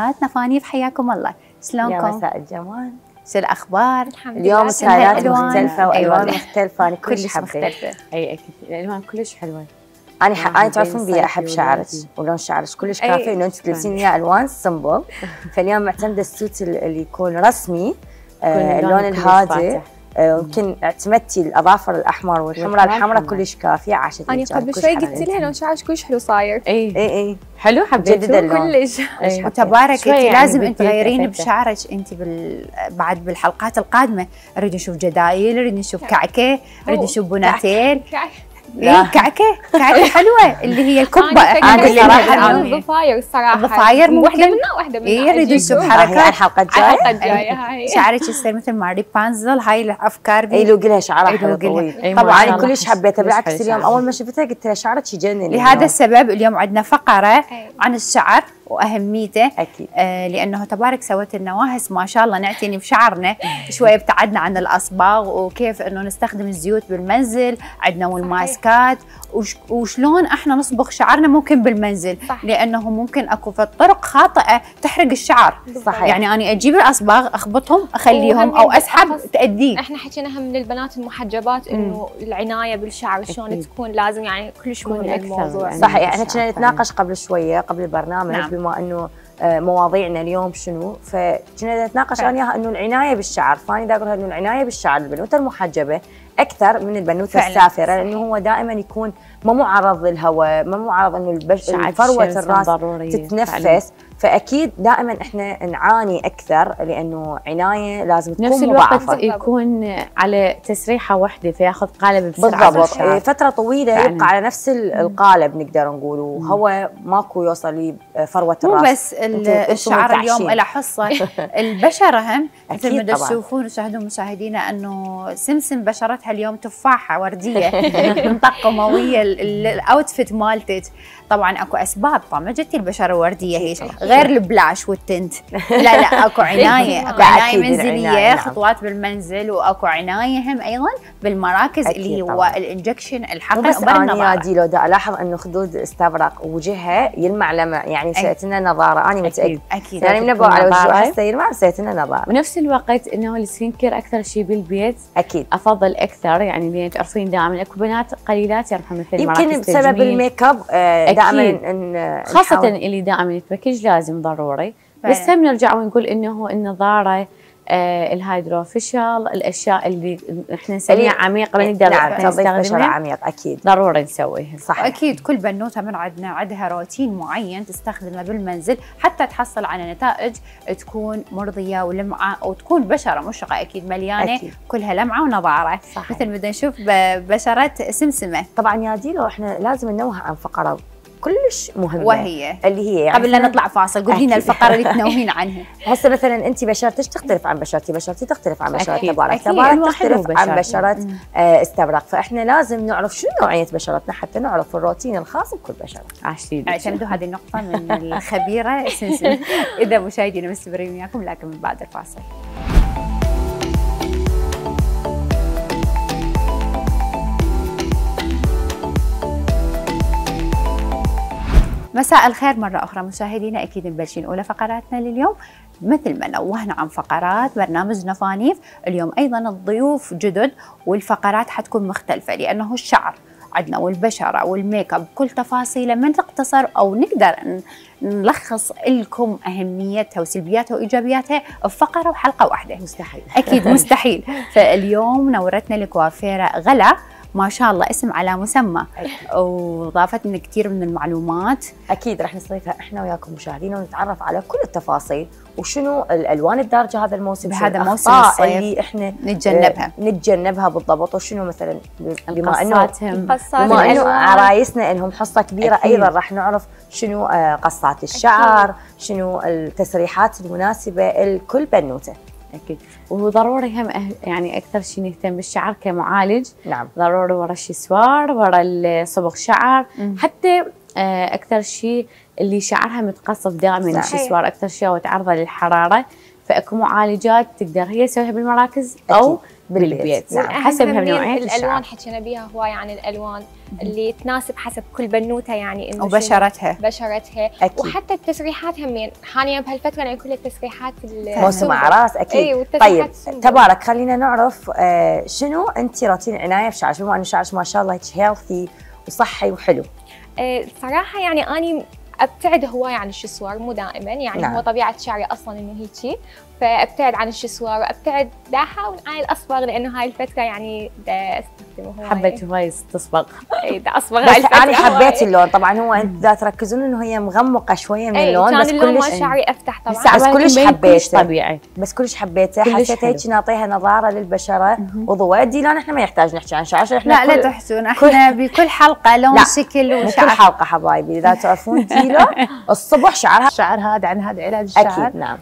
نفانيف حياكم الله. يا شلونكم؟ مساء الجمال. شو الأخبار؟ الحمد اليوم لله. ستايلات ألوان. مختلفة أي وألوان. مختلفة. أنا كلش كلش حبيت مختلفة. أي أكيد. الألوان كلش حلوة. أنا ح... أنا تعرفون بي أحب شعرك. ولون شعرك كلش. كافي. إنه أنت تلبسين اياه ألوان simple فاليوم معتمدة ال suit ال- اللي يكون رسمي. آه اللون الهادئ يمكن اعتمدتي الأظافر الأحمر والحمراء الحمراء. كلش كافية عاشت الرجال، قبل شوي. قلت لها لون شعرك كلش حلو صاير اي اي اي حلو اللون. كلش أي. وتبارك شوي انت يعني لازم انت تغيرين. بشعرك انت بال... بعد بالحلقات القادمة نريد نشوف جدايل نريد نشوف كعكة نريد هو نشوف ponytail لا. اي كعكة كعكة حلوة اللي هي الكبة أنا إنه الآن. الضفاير الصراحة الضفاير ممكن. واحدة منا واحدة منا إيه، نريد أجيكم. نشوف آه، هي حركات. على الحلقة الجاية الحلقة الجاية هاي شعرك يصير مثل ما رابونزل هاي الأفكار اي لو لها شعرها حلو. طويل أي ما طبعا أنا كلش حبيتها بالعكس اليوم. أول ما شفتها قلت لها شعرك يجنن لهذا. السبب اليوم عندنا فقرة أي. عن الشعر وأهميته أكيد آه، لأنه تبارك سوت لنا واهس ما شاء الله نعتني بشعرنا شوي ابتعدنا عن الأصباغ وكيف إنه نستخدم الزيوت بالمنزل عندنا والماسكات وش وشلون إحنا نصبغ شعرنا ممكن بالمنزل صح. لأنه ممكن أكو في طرق خاطئة تحرق الشعر صحيح. يعني أنا أجيب الأصباغ أخبطهم أخليهم أو أسحب تاديه إحنا حكينا هم من البنات المحجبات إنه العناية بالشعر شلون. تكون لازم يعني كلش مهم أكثر الموضوع يعني. صحيح إحنا كنا نتناقش قبل شوية قبل البرنامج نعم. بما إنه آه، مواضيعنا اليوم شنو فكنا نتناقش. أنا وياها إنه العناية بالشعر فأنا دا أقول إنه العناية بالشعر البنوتة المحجبة أكثر من البنوتة فعلا. السافرة لأنه هو دائما يكون ما معرض للهواء ما معرض إنه البش... فروه الرأس ضرورية. فعلاً. فأكيد دائما إحنا نعاني أكثر لأنه عناية لازم تكون نفس الوقت يكون على تسريحة واحدة فيأخذ قالب بسرعة بالضبط. إيه، فترة طويلة فعلاً. يبقى على نفس ال- القالب نقدر نقول وهو ماكو يوصل لفروة مو الرأس. بس ال- أنتوا- أنتوا الشعر اليوم. له حصة. البشره هم مثل ما. تشوفون وتشاهدون مشاهدينا أنه سمسم بشرتها اليوم تفاحة وردية. ال- ال- ال outfit مالتك طبعا أكو أسباب طبعا ما جتي البشره ورديه هي غير ال blush وال tint. لا لا أكو عناية أكو عناية منزلية نعم. خطوات بالمنزل وأكو عناية هم أيضا بالمراكز اللي هو. ال injection الحقن بس أنا يا وبالنضارة ديلو دا ألاحظ إنه خدود استبرق وجهها يلمع لمع يعني سويت لنا نضارة. أنا متأكد. أكيد أكيد. يعني منبه على وجهه نضارة. حتى يلمع سويت لنا نضارة. ونفس الوقت إنه ال skin care أكثر شيء بالبيت أكيد. أفضل أكثر يعني لأن تعرفين دائما. أكو بنات قليلات يرحم مثل يمكن بسبب. الميك أب آه،. دائما إن- خاصة نحاول- اللي دائما يتمكج لازم ضروري. فعلاً. بس هم نرجع ونقول إنه النضارة آه ال hydrafacial الأشياء اللي إحنا نسميها ما نقدر نعم إحنا تنظيف بشرة نستخدمها عميق أكيد. ضروري نسويها. صح واكيد كل بنوتة من عندنا عندها روتين معين تستخدمه بالمنزل حتى تحصل على نتائج تكون مرضية ولمعه وتكون بشرة مشرقة أكيد مليانة أكيد. كلها لمعة ونضاره صحيح. مثل ما بدنا نشوف بشرة سمسمة. طبعا يا ديلو إحنا لازم ننوه عن فقرة كلش مهمة. وهي. اللي هي يعني قبل لا نطلع فاصل قولي لنا. الفقرة اللي تنوهين عنها. هسه مثلا انت بشرتك تختلف عن بشرتي بشرتي تختلف عن بشره تبارك. تبارك تختلف عن بشر. بشرة آه استبرق. فإحنا لازم نعرف شو نوعية بشرتنا حتى نعرف الروتين الخاص بكل بشرة. عاشتي اعتمدوا هذه النقطة من الخبيرة إذا مشاهدينا مستمرين وياكم لكن من بعد الفاصل. مساء الخير مرة أخرى مشاهدينا أكيد مبلشين أولى فقراتنا لليوم. مثل ما نوهنا عن فقرات برنامج نفانيف اليوم أيضا الضيوف جدد والفقرات حتكون مختلفة لأنه الشعر عندنا والبشرة والميك أب كل تفاصيله ما نقتصر أو نقدر نلخص لكم أهميتها وسلبياتها وإيجابياتها بفقرة وحلقة واحدة. مستحيل. أكيد مستحيل. فاليوم نورتنا الكوافيره غلا. ما شاء الله اسم على مسمى. وضافت لنا كثير من المعلومات. أكيد رح نستضيفها إحنا وياكم مشاهدينا ونتعرف على كل التفاصيل وشنو الالوان الدارجه هذا الموسم بهذا موسم الصيف اللي إحنا نتجنبها آه، نتجنبها. بالضبط. وشنو مثلا؟ بما إنه بما إنه الألوان. عرايسنا لهم حصة كبيرة أكيد. أيضا راح نعرف شنو آه، قصات الشعر شنو التسريحات المناسبة لكل بنوته. أكيد. وهو ضروري هم أه- يعني أكثر شيء نهتم بالشعر كمعالج. نعم. ضروري ورا الشسوار ورا الصبغ شعر. مم. حتى آه، أكثر شيء اللي شعرها متقصف دائما. الشسوار أكثر شيء وتعرضه للحرارة. فاكو معالجات تقدر هي تسويها بالمراكز أو أكيد. بالبيت. بالبيت. نعم. حسب نوعية الألوان حكينا بيها هواي عن الألوان اللي تناسب حسب كل بنوتة يعني إنه وبشرتها. بشرتها. أكيد. وحتى التسريحات همين حاليا بهالفتره يعني كل التسريحات ال- موسم. اعراس أكيد. إي والتسريحات طيب ال simple. تبارك خلينا نعرف آه شنو انت روتين عنايه بشعرك بما إنه شعرك ما شاء الله هيك healthy وصحي وحلو. آه، صراحة يعني أني أبتعد هواي عن الشسوار مو دائما يعني نعم. هو طبيعة شعري أصلا إنه هيجي فأبتعد عن الشسوار وأبتعد دا أحاول. عن الأصفر لأنه هاي الفترة يعني دا أستخدمه هواي حبيت هواي تصبغ إي دا أصبغ بس أنا حبيت. اللون. طبعا هو أنت دا تركزون إنه هي مغمقة شوية من اللون بس اللون كلش شعري أفتح طبعا. بس كلش حبيته. طبيعي. بس كلش حبيته حسيت. هيك نعطيها نضارة للبشرة. وضوء. ديلان إحنا ما يحتاج نحكي عن شعر إحنا لا لا تحسون إحنا بكل حلقة لون لا، شكل وشعر. حلقة حبايبي. إذا تعرفون ديلا الصبح شعرها الشعر هذا عن هذا علاج الشعر. أكيد نعم.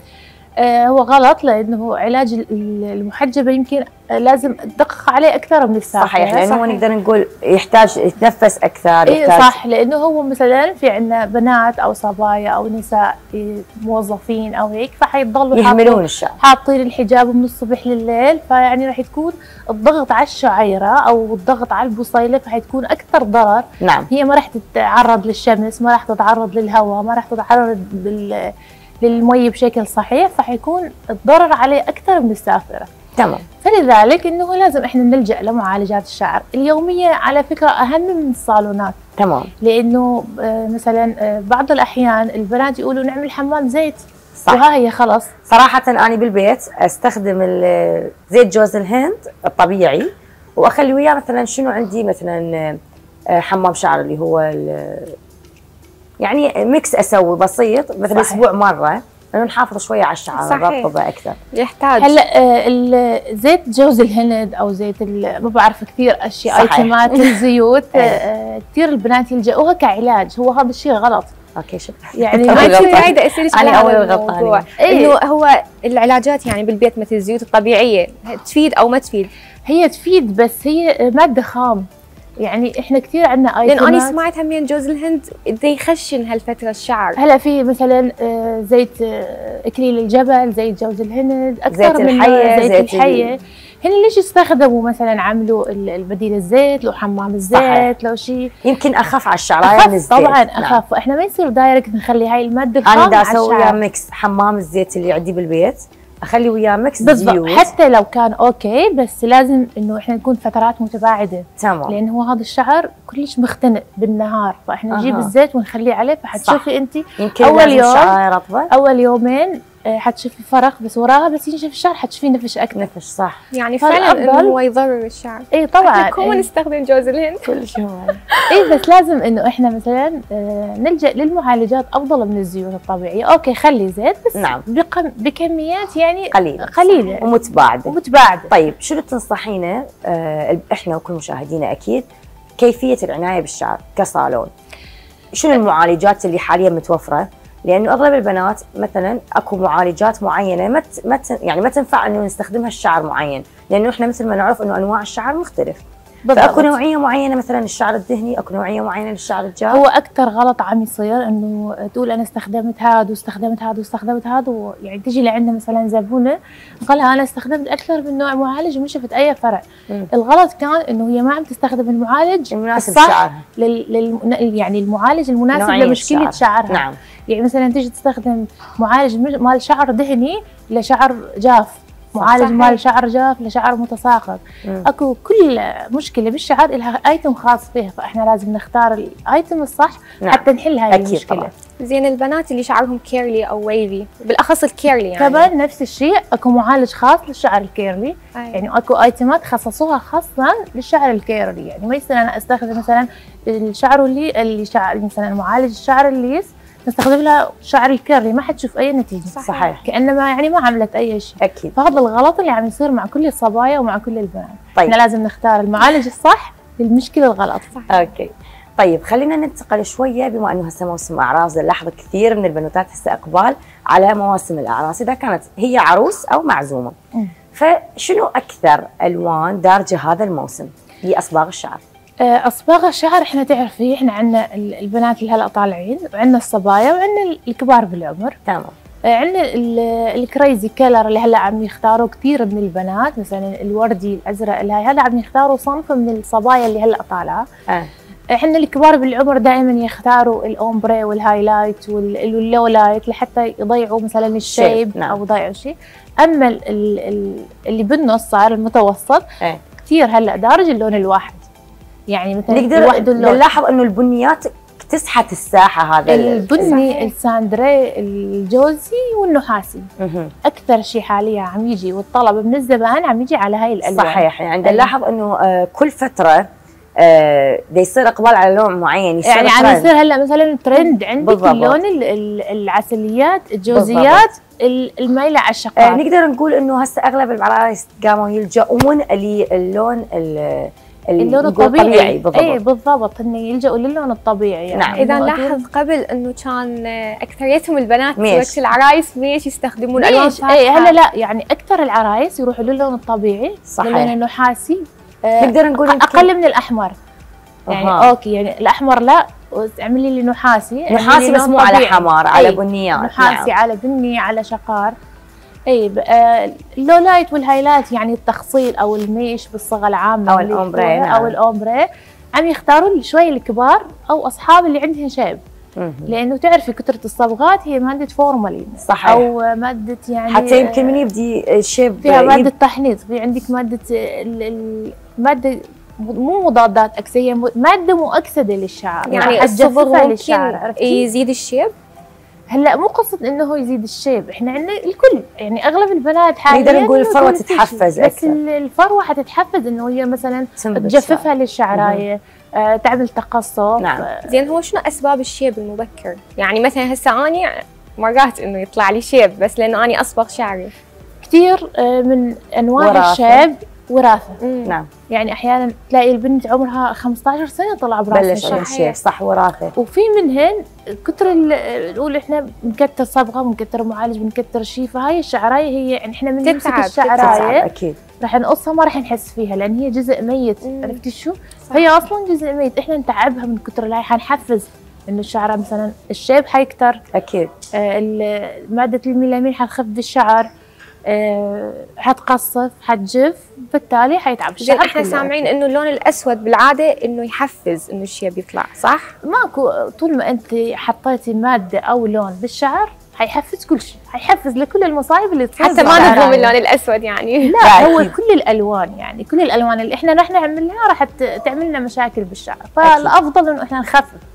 هو غلط لأنه علاج ال- ال- المحجبة يمكن آه، لازم تدقق عليه أكثر من السابق صحيح لأنه هو نقدر نقول يحتاج يتنفس أكثر اي يحتاج صح لأنه هو مثلا في عندنا بنات أو صبايا أو نساء إيه، موظفين أو هيك فحيضلوا يهملون الشعر حاطين الحجاب من الصبح لليل فيعني راح تكون الضغط على الشعيرة أو الضغط على البصيلة فحتكون أكثر ضرر. نعم. هي ما راح تتعرض للشمس ما راح تتعرض للهواء ما راح تتعرض لل للمي بشكل صحيح فحيكون الضرر عليه أكثر من السافرة. تمام. فلذلك إنه لازم إحنا نلجأ لمعالجات الشعر. اليومية على فكرة أهم من الصالونات. تمام. لأنه آه، مثلا آه، بعض الأحيان البنات يقولوا نعمل حمام زيت. صح. وها هي خلص صراحة أنا بالبيت أستخدم ال- زيت جوز الهند الطبيعي وأخلي وياه مثلا شنو عندي مثلا آه، حمام شعر اللي هو يعني mix أسوي بسيط مثلا صحيح. أسبوع مرة إنه نحافظ شوية على الشعر صحيح. نرطبه أكثر يحتاج هلا آه، زيت جوز الهند أو زيت ال- ما بعرف كثير أشياء. item ات الزيوت إيه. آه، كثير البنات يلجأوها كعلاج هو هذا الشيء غلط okay شكرا يعني. ما. كنت قاعدة اسالك على غلطانة. الموضوع إيه. إنه هو العلاجات يعني بالبيت مثل الزيوت الطبيعية تفيد أو ما تفيد هي تفيد بس هي مادة خام يعني إحنا كثير عندنا لأن أنا item ات سمعت همين جوز الهند. بده يخشن هالفترة الشعر. هلأ في مثلا آه، زيت آه، اكليل الجبل زيت جوز الهند أكثر زيت من زيت, زيت ال- الحية. هن ليش استخدموا مثلا عملوا ال- البديل الزيت؟ لو حمام الزيت صحيح. لو شيء يمكن أخف على الشعراية من اخف الزيت. طبعا نعم. أخف. إحنا ما يصير direct نخلي هاي المادة الخام أسوي وياه الشعر. mix حمام الزيت اللي عندي بالبيت. أخلي وياه mix بالضبط. حتى لو كان okay بس لازم إنه إحنا نكون فترات متباعدة. تمام. لأن هو هذا الشعر كلش مختنق بالنهار. فإحنا نجيب أها. الزيت ونخليه عليه. فحتشوفي انت أول لازم يوم- أول يومين حتشوفي فرق بس وراها بس ينشف الشعر حتشوفي نفش أكثر. نفش صح. يعني فعلا إنه هو يضرر الشعر. اي طبعا. كون اي نستخدم جوز الهند كل شيء إيه بس لازم إنه إحنا مثلا آه، نلجأ للمعالجات أفضل من الزيوت الطبيعية. okay خلي زيت بس نعم. بقم بكميات يعني قليلة قليلة. ومتباعدة. ومتباعدة. طيب شنو تنصحينا آه إحنا وكل مشاهدينا أكيد كيفية العناية بالشعر كصالون؟ شنو المعالجات اللي حاليا متوفرة؟ لأنه أغلب البنات مثلا أكو معالجات معينة ما ما يعني ما تنفع إنه نستخدمها الشعر معين لأنه إحنا مثل ما نعرف إنه أنواع الشعر مختلف. فأكو نوعية معينة مثلا الشعر الدهني أكو نوعية معينة للشعر الجاف. هو أكثر غلط عم يصير إنه تقول أنا استخدمت هذا واستخدمت هذا واستخدمت هذا ويعني تجي لعندنا مثلا زبونة قال أنا استخدمت أكثر من نوع معالج وما شفت أي فرق مم. الغلط كان إنه هي ما عم تستخدم المعالج المناسب لشعرها. لل... لل... يعني المعالج المناسب لمشكلة. شعرها. نعم. يعني مثلا تيجي تستخدم معالج مال شعر دهني لشعر جاف معالج صحيح. مال شعر جاف لشعر متساقط مم. أكو كل مشكلة بالشعر لها item خاص فيها فإحنا لازم نختار ال item الصح نعم. حتى نحل هاي أكيد المشكلة طبعاً. زين البنات اللي شعرهم curly أو wavy بالأخص ال curly يعني كمان نفس الشيء أكو معالج خاص للشعر ال curly أي. يعني أكو item ات خصصوها خاصه للشعر ال curly يعني ما يصير أنا أستخدم مثلا الشعر اللي اللي شعر مثلا معالج الشعر ال lisse نستخدم لها شعر ال curly ما حتشوف أي نتيجة. صحيح. كأنما يعني ما عملت أي شيء. أكيد. فهذا الغلط اللي عم يصير مع كل الصبايا ومع كل البنات. طيب. إحنا لازم نختار المعالج الصح للمشكلة الغلط. okay. طيب خلينا ننتقل شوية بما أنه هسه موسم اعراس نلاحظ كثير من البنوتات هسه إقبال على مواسم الاعراس إذا كانت هي عروس أو معزومة. فشنو أكثر ألوان دارجة هذا الموسم لأصباغ الشعر؟ آه، أصباغ الشعر إحنا تعرفي إحنا عندنا ال- البنات اللي هلا طالعين وعندنا الصبايا وعندنا ال- الكبار بالعمر تمام آه، عندنا ال- ال crazy color اللي هلا عم يختاروا كثير من البنات مثلا الوردي الأزرق اللي هاي هلا عم يختاروا صنف من الصبايا اللي هلا طالعة آه. إحنا الكبار بالعمر دائما يختاروا ال ombre وال highlight وال- وال lowlight لحتى يضيعوا مثلا الشيب نعم. أو يضيعوا شيء أما ال- ال- ال- اللي بالنص صار المتوسط إيه. كثير هلا دارج اللون الواحد يعني مثلا نقدر نلاحظ إنه البنيات تسحت الساحة هذا ال- البني الساندري الجوزي والنحاسي. أكثر شيء حاليا عم يجي والطلب من الزبائن عم يجي على هاي الألوان صحيح يعني. نلاحظ إنه آه، كل فترة آه، دا يصير إقبال على لون معين يصير يعني عم. يصير هلأ مثلا ترند عندك بالضبط. اللون ال- ال- العسليات الجوزيات ال- الميلة على آه، الشقار نقدر نقول إنه هسه أغلب العرايس قاموا يلجؤون للون اللون نقول الطبيعي بالضبط اي بالضبط هن يلجؤوا للون الطبيعي يعني نعم. إذا إنه نلاحظ قبل إنه كان أكثريتهم البنات ميش. وقت العرايس ميش يستخدمون ألوان ليش؟ اي هلا لا يعني أكثر العرايس يروحوا للون الطبيعي صحيح. للون النحاسي آه، نقدر نقول أقل من الأحمر يعني أها. okay يعني الأحمر لا اعملي لي نحاسي نحاسي بس مو على. حمار على أي، بنيات نحاسي نعم. على بني على شقار اي آه، ال lowlight وال highlight يعني التخصيل أو الميش بالصيغة العامة ال ombre، هو- نعم. أو ال ombre عم يختاروا شوي الكبار أو أصحاب اللي عندهم شيب. لأنه تعرفي كثرة الصبغات هي مادة فورمالين صحيح. أو مادة يعني حتى يمكن من يبدي الشيب فيها يب- مادة تحنيط. في عندك مادة ال- ال- مادة مو مضادات أكسدة مادة مؤكسدة للشعر. يعني حتجففها الصبغ للشعر ممكن عرفتي؟ يزيد الشيب؟ هلا مو قصه إنه هو يزيد الشيب إحنا عندنا الكل يعني أغلب البنات حاليا نقدر نقول الفروة. تتحفز بس أكثر. ال- الفروة حتتحفز إنه هي مثلا تجففها للشعرايه آه تعمل تقصف نعم. آه، زين هو شنو أسباب الشيب المبكر؟ يعني مثلا هسه أني مرات إنه يطلع لي شيب بس لأنه أني أصبغ شعري كثير آه من أنواع وراثة. الشيب وراثة. مم. نعم. يعني أحيانا تلاقي البنت عمرها 15 سنة طلع براسها بلش شعر. الشيب صح وراثة. وفي منهن ال- نقول إحنا بنكتر صبغة بنكتر معالج بنكتر شيء فهاي الشعراية هي يعني إحنا بنمسك تتعب، الشعراية أكيد. رح نقصها ما رح نحس فيها لأن هي جزء ميت. عرفتي شو؟ هي أصلا جزء ميت. إحنا نتعبها من كتر الهاي حنحفز إنه الشعر مثلا الشيب حيكتر. أكيد. آه، مادة الميلامين حتخفض الشعر آه، حتقصف حتجف بالتالي حيتعب الشعر إحنا. سامعين إنه اللون الأسود بالعادة إنه يحفز إنه الشيب يطلع صح؟ ماكو طول ما أنت حطيتي مادة أو لون بالشعر حيحفز كل شيء حيحفز لكل المصايب اللي تصير حتى ما. نظلم اللون الأسود يعني لا, هو. كل الألوان يعني كل الألوان اللي إحنا رح نعملها راح تعمل لنا مشاكل بالشعر فالأفضل إنه إحنا نخفف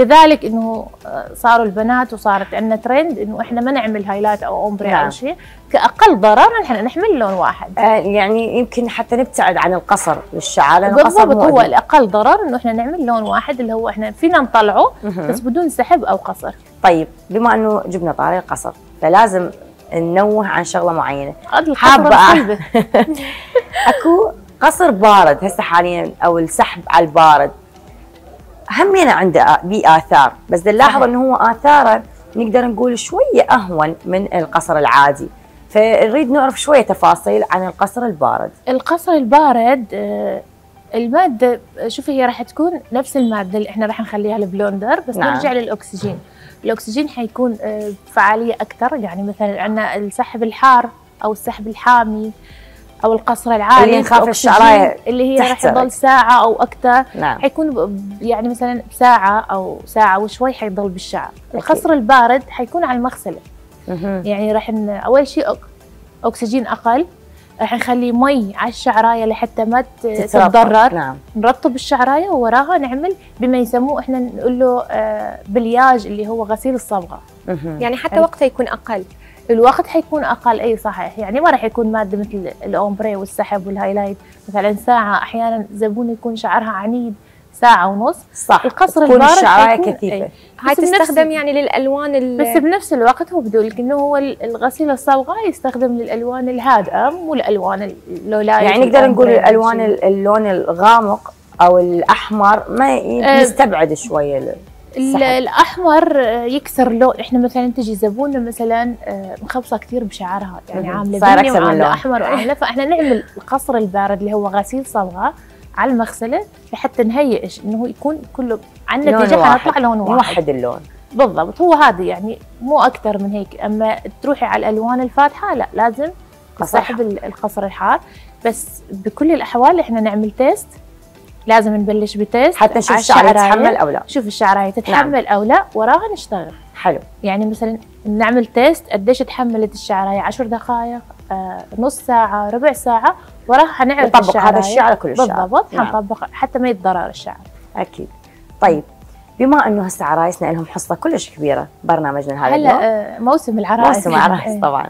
لذلك إنه آه، صاروا البنات وصارت عندنا ترند إنه إحنا ما نعمل highlight أو ombre نعم. أو شيء كأقل ضرر نحن نحمل لون واحد آه يعني يمكن حتى نبتعد عن القصر للشعر القصر بالضبط هو. الأقل ضرر إنه إحنا نعمل لون واحد اللي هو إحنا فينا نطلعه. بس بدون سحب أو قصر طيب بما إنه جبنا طاري القصر فلازم ننوه عن شغلة معينة. السحب. أكو قصر بارد هسه حاليا أو السحب على البارد همينه عنده بيه آثار. بس نلاحظ. إنه هو اثاره نقدر نقول شوية أهون من القصر العادي. فنريد نعرف شوية تفاصيل عن القصر البارد. القصر البارد آه، المادة شوفي هي راح تكون نفس المادة اللي إحنا راح نخليها ال blonder بس نعم. نرجع للأكسجين. الأكسجين حيكون آه، فعالية أكثر. يعني مثلا عندنا السحب الحار أو السحب الحامي أو القصر العالي اللي نخاف الشعراية اللي هي راح. تضل ساعة أو أكثر نعم حيكون ب- يعني مثلا بساعة أو ساعة وشوي حيضل بالشعر القصر البارد حيكون على المغسلة مهم. يعني راح ن... أول شيء أك... أكسجين أقل راح نخلي مي على الشعراية لحتى ما. تتضرر نعم نرطب الشعراية ووراها نعمل بما يسموه إحنا نقول له آه، balayage اللي هو غسيل الصبغة. يعني حتى حلو. وقته يكون أقل الوقت حيكون أقل إي صحيح يعني ما راح يكون مادة مثل ال ombre والسحب وال highlight مثلا ساعة أحيانا زبون يكون شعرها عنيد ساعة ونص صح القصر تكون البارد حيكون- كثيفة أي. هاي تستخدم يعني للألوان ال- بس بنفس الوقت هو بدو لك انه هو ال- الغسيل الصبغه يستخدم للألوان الهادئة مو الألوان اللولايت يعني نقدر نقول والأمبري الألوان والشي. ال- اللون الغامق أو الأحمر ما ي- نستبعد شوية ال- ال- السحب. الأحمر آه، يكسر لون إحنا مثلا تجي زبونه مثلا آه، مخبصة كثير بشعرها يعني. عاملة صاير بني أكثر من لون. أحمر وعاملة فإحنا نعمل القصر البارد اللي هو غسيل صبغه على المغسلة لحتى نهيئ؟ إنه هو يكون كله عن لون النتيجة واحد. حنطلع لون واحد موحد اللون بالضبط هو هذا يعني مو أكثر من هيك أما تروحي على الألوان الفاتحة لا لازم سحب القصر الحار بس بكل الأحوال إحنا نعمل test لازم نبلش ب test حتى نشوف الشعر. يتحمل أو لا. شوف الشعراية تتحمل أو لا وراها نشتغل. حلو. يعني مثلا نعمل test قديش تحملت الشعراية؟ 10 دقائق آه، نص ساعة ربع ساعة وراها حنعرف نطبق هذا على كل الشعر. بالضبط نعم. حنطبق حتى ما يتضرر الشعر. أكيد. طيب بما أنه هسه عرايسنا لهم حصة كلش كبيرة برنامجنا هذا هلا آه، موسم العرائس موسم عرايس إيه. طبعا.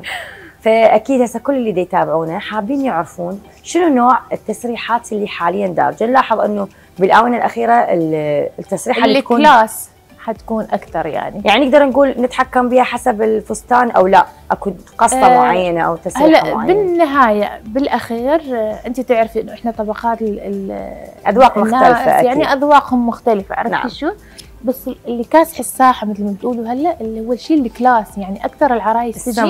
فأكيد هسه كل اللي يتابعونا حابين يعرفون شنو نوع التسريحات اللي حاليا دارجة نلاحظ إنه بالآونة الأخيرة ال- التسريحة اللي تكون الكلاس حتكون أكثر يعني يعني نقدر نقول نتحكم بها حسب الفستان أو لا أكو قصة آه، معينة أو تسريحة هلا معينة بالنهاية بالأخير آه، أنت تعرفي إنه إحنا طبقات ال- ال- أذواق الناس مختلفة أكيد. يعني أذواقهم مختلفة عرفتي نعم. شو؟ بس اللي كاسح الساحه مثل ما بتقولوا هلا اللي هو الشيء ال class يعني أكثر العرايس تجي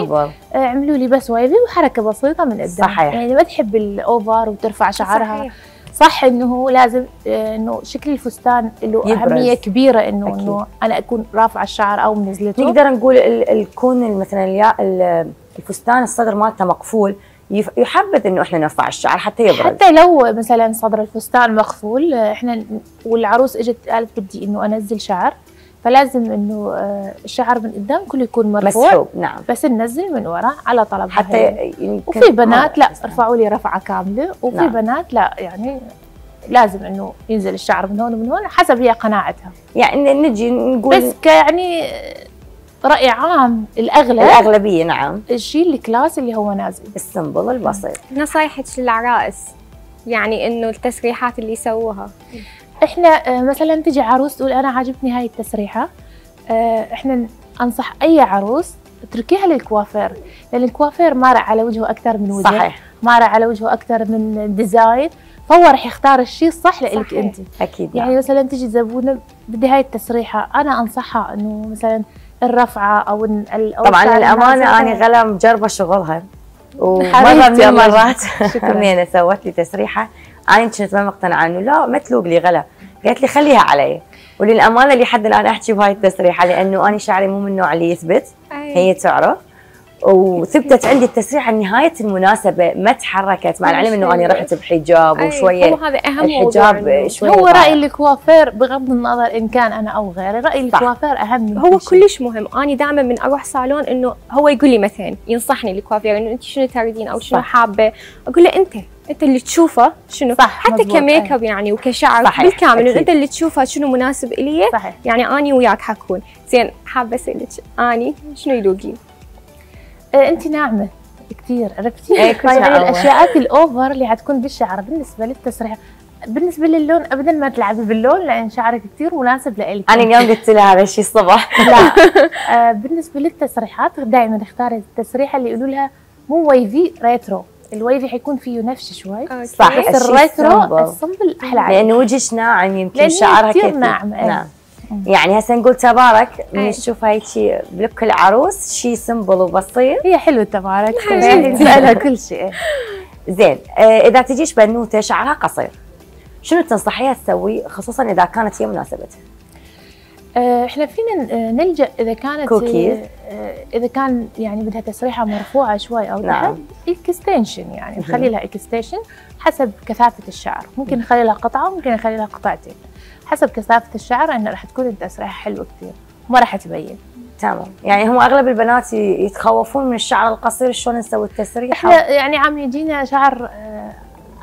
آه، عملوا لي بس wavy وحركة بسيطة من قدام صحيح. يعني ما تحب ال over وترفع شعرها صحيح. صح إنه هو لازم آه، إنه شكل الفستان له يبرز. أهمية كبيرة إنه أكيد. إنه أنا أكون رافعة الشعر أو منزلته نقدر نقول ال- الكون مثلا الفستان الصدر مالته مقفول يحبذ إنه إحنا نرفع الشعر حتى يبرز حتى لو مثلا صدر الفستان مقفول آه، إحنا والعروس إجت قالت بدي إنه أنزل شعر فلازم إنه آه، الشعر من قدام كله يكون مرفوع. مسحوب نعم. بس ننزل من ورا على طلب حتى وفي بنات لا ارفعوا لي رفعة كاملة. وفي نعم. بنات لا يعني لازم إنه ينزل الشعر من هون ومن هون حسب هي قناعتها. يعني نجي نقول بس كيعني رأي عام الأغلب؟ الأغلبية نعم. الشيء ال class اللي هو نازل. ال simple البسيط. نصايحك للعرائس يعني إنه التسريحات اللي يسووها. إحنا آه، مثلا تجي عروس تقول أنا عاجبني هاي التسريحة آه، إحنا أنصح أي عروس اتركيها للكوافير لأن الكوافير مارق على وجهه أكثر من وجه صحيح. مارق على وجهه أكثر من design فهو رح يختار الشيء الصح لك صحيح. أنت. أكيد يعني نعم. مثلا تجي زبونه بدي هاي التسريحة أنا أنصحها إنه مثلا الرفعة أو أو طبعا الامانه. أنا غلا مجربة شغلها. ومرة من المرات شكراً. همينه سوت لي تسريحة. أنا كنت ما مقتنعة إنه لا ما تلوق لي غلا. قالت لي خليها علي. وللأمانة لحد الآن أحكي بهاي التسريحة لأنه أنا شعري مو من النوع اللي يثبت. هي تعرف. وثبتت عندي التسريحه نهاية المناسبة ما تحركت مع العلم إنه أنا رحت بحجاب وشوية هو هذا أهم الحجاب شوية هو. رأي الكوافير بغض النظر إن كان أنا أو غيري رأي. الكوافير أهم من هو. كلش مهم أنا دائما من أروح صالون إنه هو يقول لي مثلا ينصحني الكوافير إنه أنت شنو تريدين أو شنو. حابة أقول له أنت أنت اللي تشوفه شنو صح، حتى كميك أب يعني وكشعر صحيح، بالكامل أكيد. أنت اللي تشوفه شنو مناسب الي صحيح يعني اني وياك حكون زين حابة أسألك اني شنو يلوق لي آه، انت ناعمة كثير عرفتي إيه، كل فيعني شعر. الاشياء ال over اللي حتكون بالشعر بالنسبة للتسريح بالنسبة للون ابدا ما تلعبي باللون لأن شعرك كثير مناسب لإلك أنا اليوم قلت لها هذا الشيء الصبح لا آه بالنسبة للتسريحات دائما اختاري التسريحة اللي يقولوا لها مو wavy retro ال wavy حيكون فيه نفش شوي صح. بس ال retro. ال simple أحلى. لأنه وجهك ناعم يمكن شعرها كتير كثير ناعمة، إيه. نعم يعني هسه نقول تبارك من أي. نشوف هاي شيء ب look العروس شيء simple وبسيط. هي حلوة تبارك. نسالها كل شيء زين آه إذا تجيش بنوته شعرها قصير. شنو تنصحيها تسوي؟ خصوصا إذا كانت هي مناسبتها آه، إحنا فينا ن- نلجأ إذا كانت كوكيز. آه، إذا كان يعني بدها تسريحه مرفوعة شوي أو نعم. تحت extension يعني نخلي لها extension حسب كثافة الشعر. ممكن نخلي لها قطعة ممكن نخلي لها قطعتين. حسب كثافة الشعر إنه راح تكون التسريحة حلوة كثير. وما راح تبين. تمام. يعني هم أغلب البنات يتخوفون من الشعر القصير شلون نسوي التسريحة؟ إحنا يعني عم يجينا شعر آه،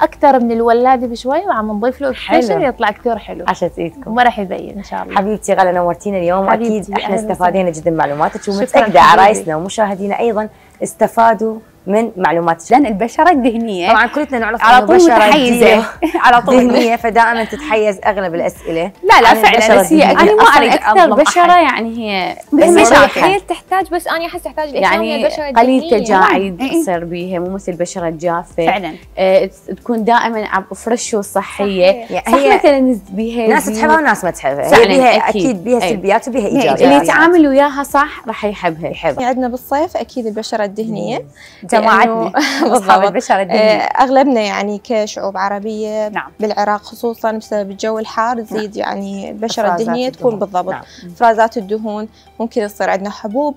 أكثر من الولادة بشوي وعم نضيف له اكستنشن. يطلع كثير حلو. عشان ايدكم وما راح يبين إن شاء الله. حبيبتي غلا نورتينا اليوم. حبيبتي، أكيد إحنا استفادينا جدا معلوماتك. ومتأكدة. عرايسنا ومشاهدينا أيضا استفادوا من معلوماتك لأن البشره الدهنيه طبعا كلنا نعرف على طول متحيزة على طول ذهنية فدائما تتحيز أغلب الأسئلة لا لا فعلا بس هي. أنا ما اريد أكثر بشرة أحد. يعني هي بس. هي تحتاج بس أنا أحس الاهتمام يعني قليل. تجاعيد إيه. تصير بيها مو مثل البشره الجافة فعلا آه، تكون دائما فرش وصحية صحيح. يعني صح هي مثلا بيها ناس. تحبها وناس ما تحبها هي بيها. أكيد بيها أي. سلبيات وبيها. إيجابيات اللي يتعامل وياها صح راح يحبها يحبها عندنا بالصيف أكيد البشرة الدهنيه سماعتنا أصحاب بالضبط. البشره آه، الدهنيه أغلبنا يعني كشعوب عربية نعم. بالعراق خصوصا بسبب الجو الحار تزيد يعني البشره الدهنيه تكون. بالضبط. نعم. أفرازات الدهون ممكن يصير عندنا حبوب.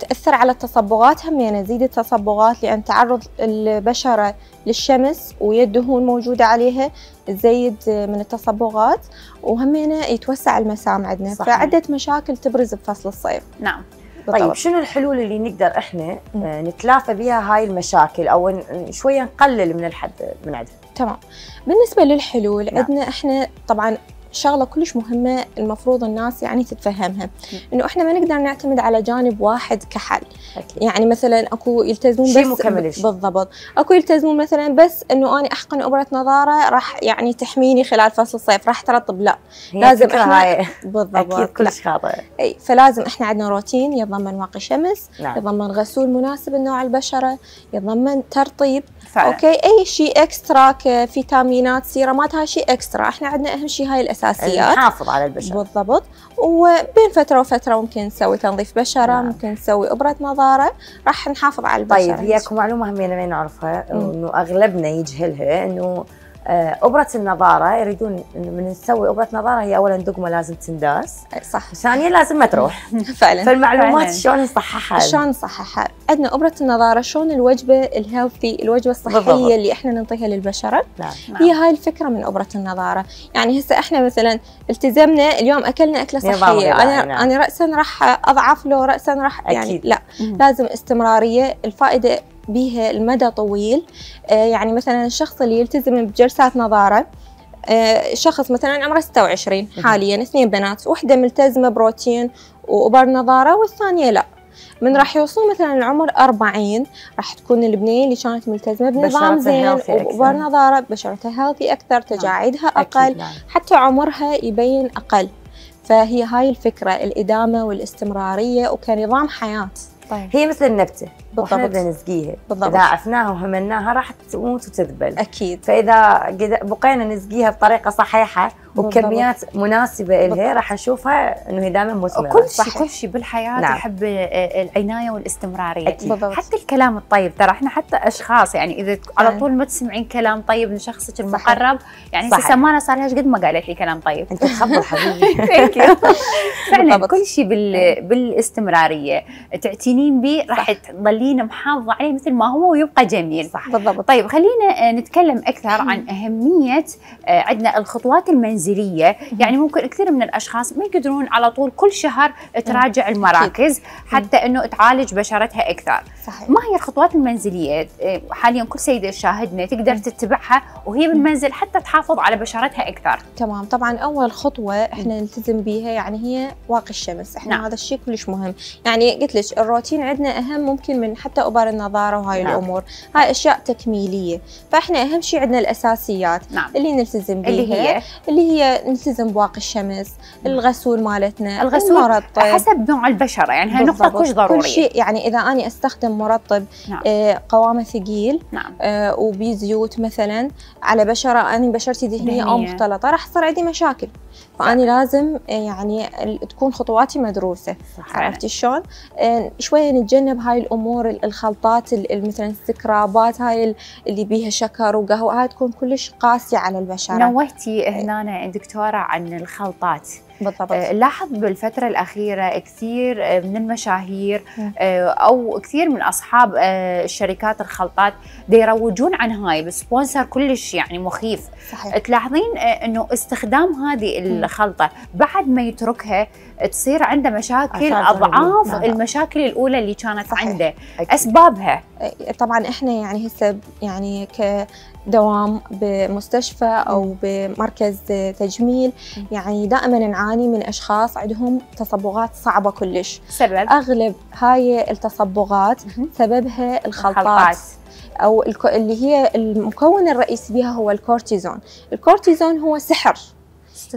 تأثر على التصبغات همينه تزيد التصبغات لأن تعرض البشرة للشمس ويا الدهون موجودة عليها تزيد من التصبغات وهمينه يتوسع المسام عندنا. فعدة مشاكل تبرز بفصل الصيف. نعم. طيب بالضبط. شنو الحلول اللي نقدر إحنا. آه، نتلافى بها هاي المشاكل أو شوية نقلل من الحد من عندها تمام بالنسبة للحلول نعم. عندنا إحنا طبعا شغلة كلش مهمة المفروض الناس يعني تتفهمها. إنه إحنا ما نقدر نعتمد على جانب واحد كحل. أكيد. يعني مثلا أكو يلتزمون شيء بس مكمل الشيء. بالضبط. أكو يلتزمون مثلا بس إنه أنا أحقن أبرة نظارة راح يعني تحميني خلال فصل الصيف. راح ترطب. لا. لازم إحنا- هاي. بالضبط. أكيد. كلش خاطئ إي فلازم إحنا عندنا روتين. يتضمن واقي شمس. نعم. يتضمن غسول مناسب لنوع البشرة. يتضمن ترطيب. فعلا. أوكي أي شيء extra كفيتامينات سيرامات هاي شيء extra إحنا عندنا أهم شيء هاي الأساسيات. نحافظ على البشره بالضبط. وبين فترة وفترة ممكن نسوي تنظيف بشرة نعم. ممكن نسوي أبرة نظارة. راح نحافظ على البشره طيب هي اكو معلومه همينه ما نعرفها. إنه أغلبنا يجهلها إنه أبرة النظارة يريدون من نسوي أبرة نظاره هي اولا دقمة لازم تنداس صح ثانيا لازم ما تروح فعلا فالمعلومات فعلاً. شلون نصححها شلون نصححها؟ عندنا أبرة النظارة شلون الوجبة الهيلثي الوجبة الصحية بالضبط. اللي إحنا ننطيها للبشرة نعم هي هاي الفكرة من أبرة النظارة يعني هسه إحنا مثلا التزمنا اليوم أكلنا أكلة نظام صحية أنا نعم. أنا راسا راح أضعف لو راسا راح يعني أكيد. لا مم. لازم استمرارية الفائدة بيها المدى طويل. آه يعني مثلا الشخص اللي يلتزم بجلسات نظارة آه، شخص مثلا عمره 26 حاليا اثنين بنات واحدة ملتزمة بروتين وابر نظارة والثانية لا. من راح يوصلون مثلا العمر 40 راح تكون البنيه اللي كانت ملتزمة بنظام بشرتها زين أكثر. نظارة بشرتها هيلثي أكثر تجاعيدها أقل نعم. حتى عمرها يبين أقل. فهي هاي الفكرة الإدامة والإستمرارية وكنظام حياة. طيب. هي مثل النبتة. بالضبط. بدنا نسقيها بالضبط. إذا عفناها وهملناها راح تموت وتذبل أكيد فإذا بقينا نسقيها بطريقة صحيحة. وبكميات مناسبة لها. راح نشوفها إنه هي دائما مثمرة كل شيء. كل شيء بالحياة نعم. يحب آه، العناية والاستمرارية أكيد. بالضبط. حتى الكلام الطيب ترى إحنا حتى أشخاص يعني إذا على فعلا. طول ما تسمعين كلام طيب من شخصك المقرب يعني صحيح. سمانه صار لها قد ما قالت لي كلام طيب أنت تخبل حبيبي فعلا. كل شيء بال... بالاستمرارية تعتنين به راح تظلين محافظة عليه مثل ما هو ويبقى جميل. صح. بالضبط. طيب خلينا آه، نتكلم أكثر عن أهمية آه، عندنا الخطوات المنزلية. يعني ممكن كثير من الأشخاص ما يقدرون على طول كل شهر تراجع المراكز حتى إنه تعالج بشرتها أكثر. صحيح. ما هي الخطوات المنزلية؟ آه، حاليا كل سيدة تشاهدنا تقدر تتبعها وهي بالمنزل حتى تحافظ على بشرتها أكثر. تمام. طبعا أول خطوة إحنا نلتزم بيها يعني هي واقي الشمس. إحنا نعم. نعم. هذا الشيء كلش مهم. يعني قلت لك الروتين عندنا أهم ممكن من حتى ابر النظارة وهاي نعم. نعم. الأمور هاي أشياء تكميلية فإحنا أهم شيء عندنا الأساسيات نعم اللي نلتزم بيها اللي هي اللي هي نلتزم بواقي الشمس الغسول مالتنا الغسول المرطب حسب نوع البشرة يعني هاي نقطة. كلش ضرورية كل شيء يعني إذا أني أستخدم مرطب نعم. آه قوامة ثقيل نعم آه وبي زيوت مثلا على بشرة أنا بشرتي دهنيه أو دهنية. مختلطة راح يصير عندي مشاكل فاني لازم آه، يعني تكون خطواتي مدروسة فعلاً. عرفتي شلون؟ آه، شوية نتجنب هاي الأمور ال- الخلطات ال- ال- مثلا السكرابات هاي ال- اللي بيها شكر وقهوة هاي تكون كلش قاسية على البشرة نوهتي هنا دكتورة عن الخلطات بالضبط آه، لاحظ بالفترة الأخيرة كثير آه، من المشاهير. آه، أو كثير من أصحاب الشركات الخلطات يروجون عن هاي بسبونسر كلش يعني مخيف صحيح تلاحظين أنه استخدام هذه الخلطة بعد ما يتركها تصير عنده مشاكل أضعاف جانبية. المشاكل الأولى اللي كانت صحيح. عنده أكيد. أسبابها طبعا إحنا يعني هسه يعني كدوام بمستشفى أو بمركز تجميل. يعني دائما نعاني من أشخاص عندهم تصبغات صعبة كلش. سبب؟ أغلب هاي التصبغات. سببها الخلطات. الخلطات. أو اللي هي المكون الرئيسي بها هو الكورتيزون. الكورتيزون هو سحر.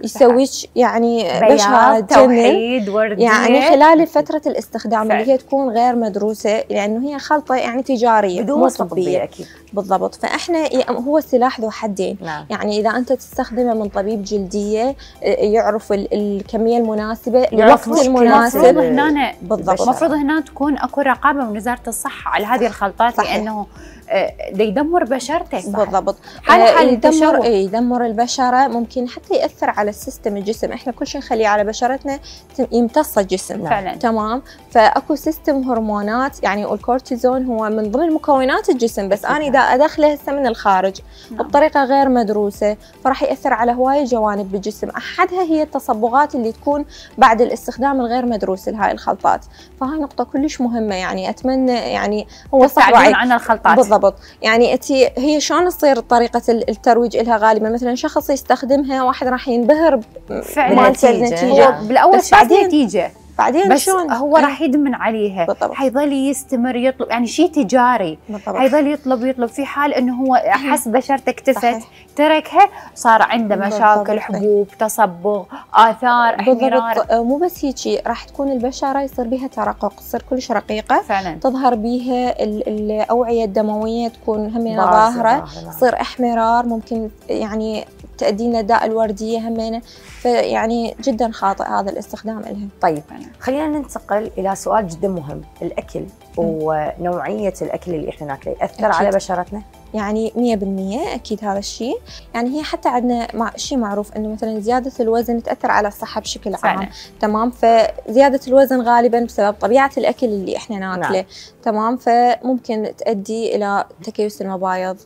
يسويك يعني تجنن توحيد وردية يعني خلال فترة الاستخدام فعلا. اللي هي تكون غير مدروسة لأنه هي خلطة يعني تجارية بدون طبية. طبية أكيد. بالضبط. فإحنا هو سلاح ذو حدين. نعم. يعني إذا أنت تستخدمه من طبيب جلدية يعرف ال- الكمية المناسبة الوقت المفروض المفروض المناسب هنا بالضبط. المفروض هنا تكون أكو رقابة من وزارة الصحة على هذه الخلطات صحيح. لأنه آه، ده يدمر بشرتك بالضبط. حالة آه، حال يدمر. إيه، يدمر البشرة ممكن حتى يأثر على ال system الجسم. إحنا كل شيء نخليه على بشرتنا يمتص الجسم. فعلا. تمام. فأكو system هرمونات يعني والكورتيزون هو من ضمن مكونات الجسم بس أنا إذا أدخله هسه من الخارج نعم. بطريقة غير مدروسة فراح يأثر على هواية جوانب بالجسم. أحدها هي التصبغات اللي تكون بعد الاستخدام الغير مدروس لهاي الخلطات. فهاي نقطة كلش مهمة يعني أتمنى يعني هو صح عن الخلطات. بالضبط. يعني هي شلون تصير طريقة ال- الترويج لها غالبا؟ مثلا شخص يستخدمها واحد راح ينبهر فعلا. النتيجه بالأول شاف بعدين- نتيجة. بعدين بس شلون؟ هو إيه، راح يدمن عليها. بالضبط. حيظل يستمر يطلب يعني شيء تجاري. بالضبط. حيظل يطلب يطلب في حال إنه هو حس بشرته اكتفت. تركها صار عنده. مشاكل حبوب تصبغ آثار احمرار مو بس هيجي راح تكون البشرة يصير بها ترقق تصير كلش رقيقة. فعلا. تظهر بيها ال- الأوعية الدموية تكون بارزة ظاهرة. تصير أحمرار ممكن يعني تؤدي لنا داء الوردية همينة. فيعني جدا خاطئ هذا الاستخدام لها طيب خلينا ننتقل إلى سؤال جدا مهم الأكل. ونوعية الأكل اللي إحنا ناكله يأثر أكيد. على بشرتنا؟ يعني مية بالمية أكيد هذا الشيء. يعني هي حتى عندنا مع شيء معروف أنه مثلا زيادة الوزن تأثر على الصحة بشكل عام. فعلا. تمام؟ فزيادة الوزن غالبا بسبب طبيعة الأكل اللي إحنا ناكله. نعم. تمام؟ فممكن تؤدي إلى تكيس المبايض.